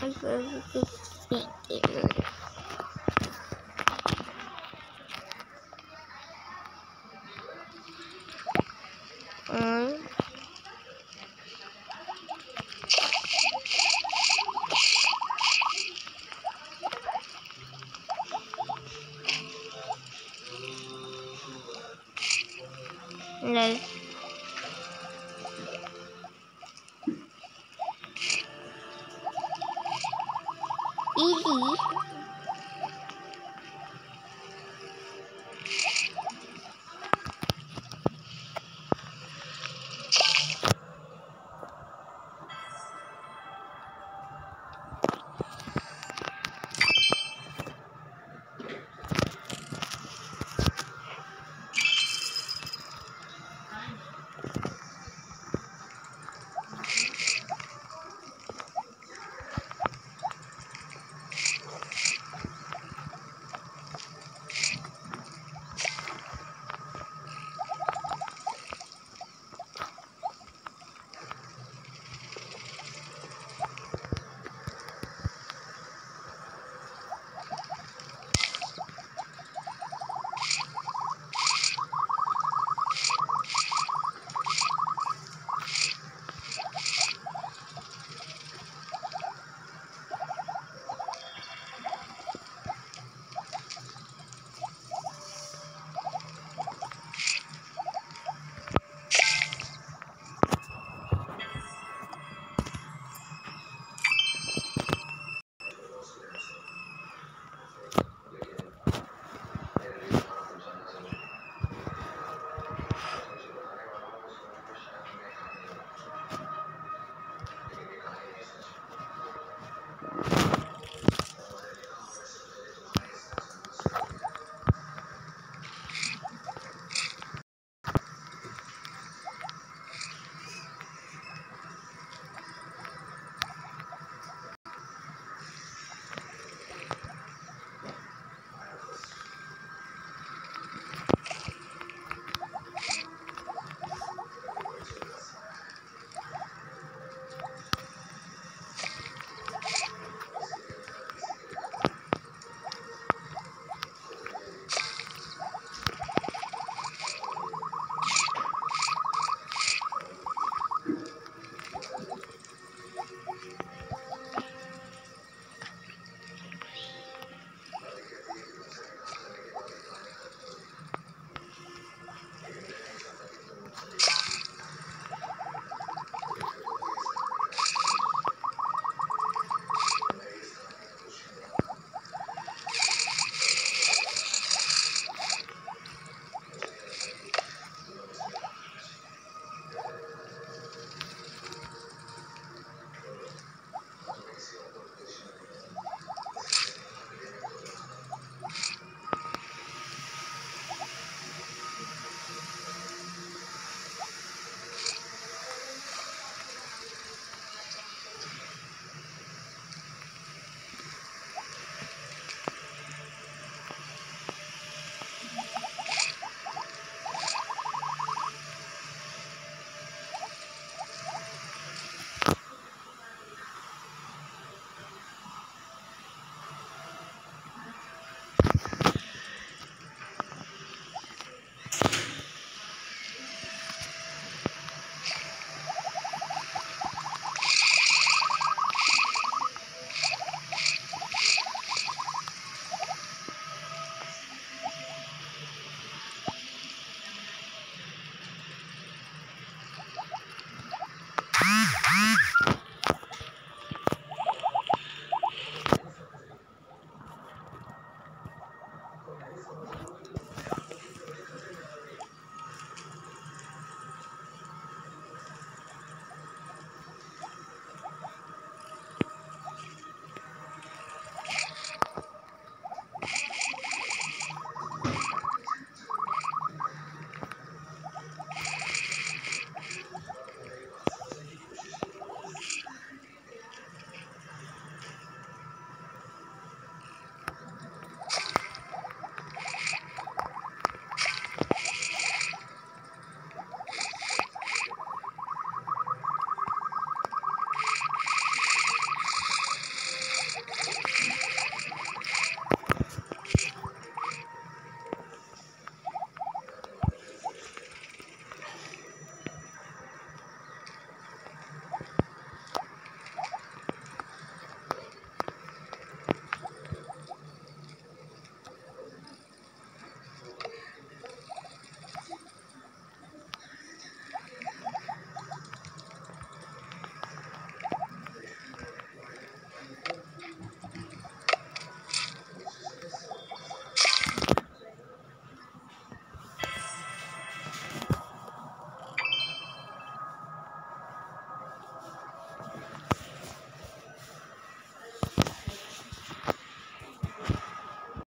I'm very good speaking. Um, no. Easy.